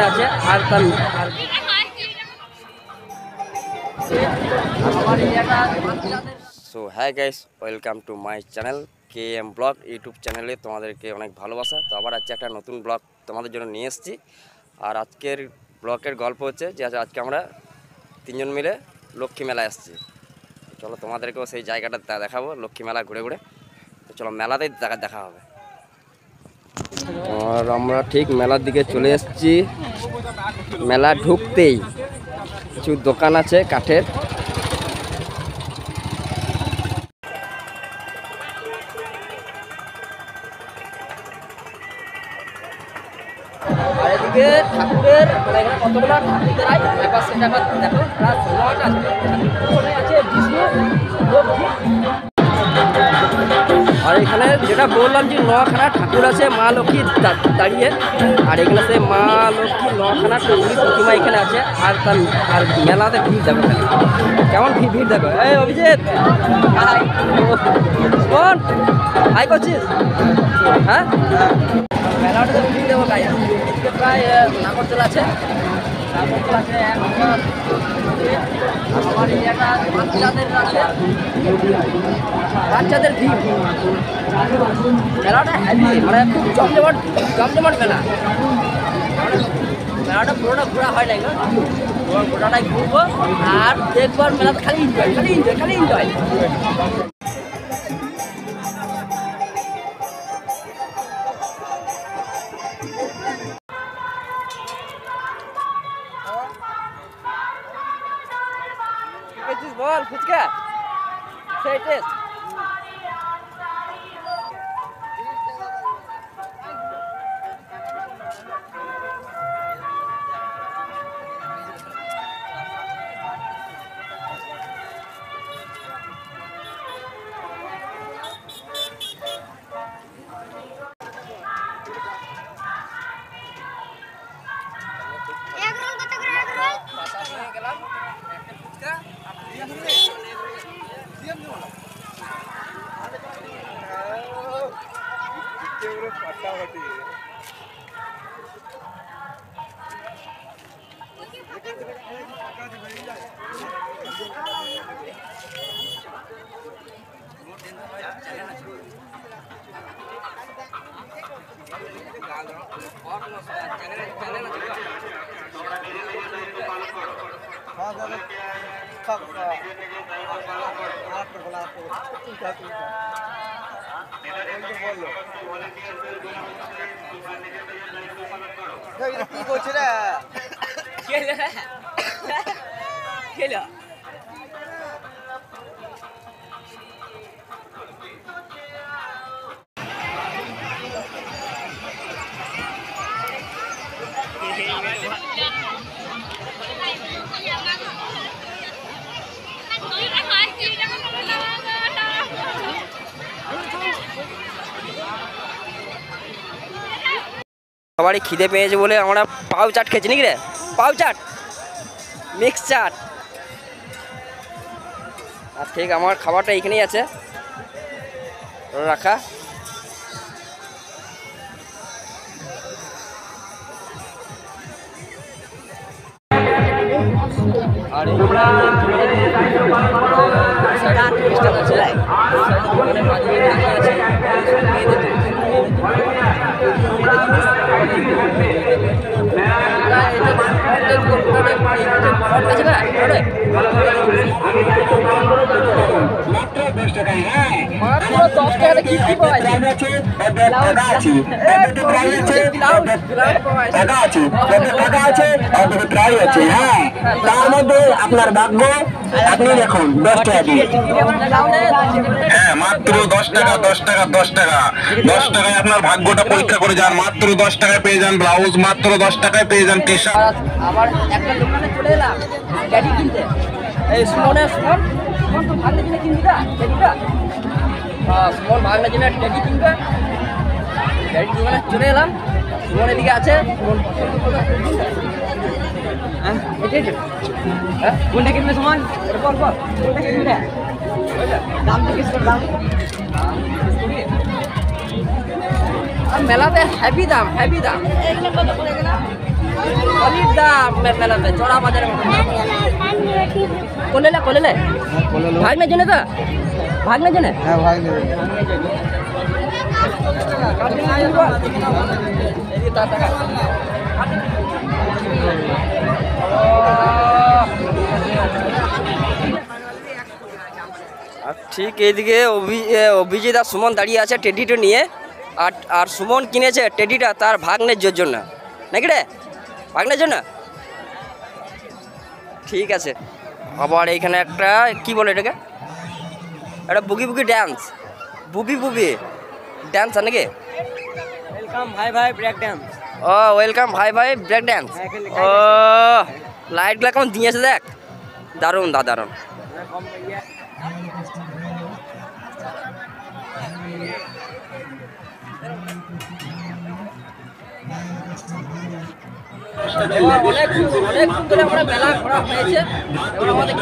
আছে আর সো হ্যাঁ guys welcome to my channel K M blog YouTube চ্যানেলে তোমাদেরকে অনেক ভালোবাসা। তো আবার আজকে একটা নতুন ব্লগ তোমাদের জন্য নিয়ে এসেছি। আর আজকের ব্লগের গল্প হচ্ছে যে আজ- আজকে আমরা তিনজন মিলে লক্ষ্মী মেলায় এসেছি। চলো তোমাদেরকেও সেই জায়গাটা দেখাবো, লক্ষ্মী মেলা ঘুরে ঘুরে। তো চলো মেলাতেই দেখা দেখা হবে। আর আমরা ঠিক মেলার দিকে চলে এসেছি। মেলা ঢুকতেই কিছু দোকান আছে কাঠের। ঠাকুরের মানে কতগুলো ঠাকুর দেখো। আছে। বিষ্ণু আর এখানে যেটা বললাম যে নখানা ঠাকুর আছে, মা লক্ষ্মী দাঁড়িয়ে। আর সে মা লক্ষ্মী নখানা ঠাকুরের প্রতিমা এখানে আছে। আর তার, আর মেলাতে ভিড় দেখো খালি। কেমন ভিড় ভিড় দেখো। এই অভিজিৎ! শোন হাই করছিস? হ্যাঁ? ভিড় দেবো প্রায় আছে। বাচ্চাদের ভিড় মেলাটা হ্যাভি মানে খুব জমজমাট জমজমাট মেলা মেলাটা পুরোটা ঘোরা হয় নাই গো। পুরো গোটাটাই ঘুরবো আর দেখব আর খালি এনজয় খালি এনজয় খালি এনজয় সেই টেস্ট কি করছে রে সবারই খিদে পেয়েছে বলে আমরা পাউ চাট খেয়েছি নাকি রে? পাউ চাট? মিক্স চাট। আর ঠিক আমার খাবারটা এইখানেই আছে। রাখা। আর আছে মাত্র দশ টাকাতে কি কি পাওয়া যায় তার মধ্যে আপনার ভাগ্য আপনি দেখুন দশ টাকা দিয়ে হ্যাঁ মাত্র দশ টাকা দশ টাকা দশ টাকা দশ টাকায় আপনার ভাগ্যটা পরীক্ষা করে যান মাত্র দশ টাকায় পেয়ে যান ব্লাউজ মাত্র দশ টাকায় পেয়ে যান টি শার্ট আবার একটা দোকানে চলে এলাম এই সুমনের সুমন সুমন তো ভাগনা জিনে কিনবি না ক্যাডিটা হ্যাঁ সুমন ভাগনা জিনে ক্যাডি কিনবে ক্যাডি দোকানে চলে এলাম সুমন এদিকে আছে সুমন পছন্দ করবে হ্যাঁ এটাই তো। হ্যাঁ কোনটা কিনবে সুমন এটা বল বল কোনটা কিনবে ওইটা? দাম জিজ্ঞেস কর দাম দাম জিজ্ঞেস করি আর মেলাতে হ্যাভি দাম হ্যাভি দাম এগুলো কত করে গেলাম সিধা মে- মেলাতে চড়া বাজারে কোলেলে কোলেলে ভাগনের জন্য তো ভাগনের জন্য হ্যাঁ ঠিক এইদিকে অভি- অভিজিৎ আর সুমন দাঁড়িয়ে আছে টেডিটা নিয়ে। আর আর সুমন কিনেছে টেডিটা তার ভাগ্নের জোর জন্য। নাকি রে? ভাগ্নের জন্য? ঠিক আছে। আবার এইখানে একটা কি বলে এটাকে? একটা বুগি বুগি ড্যান্স বুবি বুবি। ড্যান্স নাকি? ওয়েলকাম ভাই ভাই ব্রেক ড্যান্স ও ওয়েলকাম ভাই ভাই ব্রেক ড্যান্স ও লাইটগুলো কেমন দিয়েছে দেখ। দারুণ দা দারুণ। অনেক অনেক সুন্দর আমরা মেলা ঘোরা হয়েছে এবার আমাদের